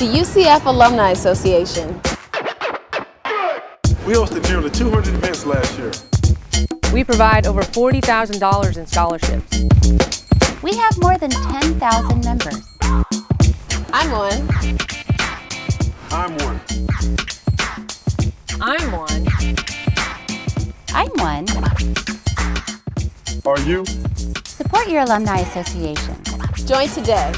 The UCF Alumni Association. We hosted nearly 200 events last year. We provide over $40,000 in scholarships. We have more than 10,000 members. I'm one. I'm one. I'm one. I'm one. Are you? Support your alumni association. Join today.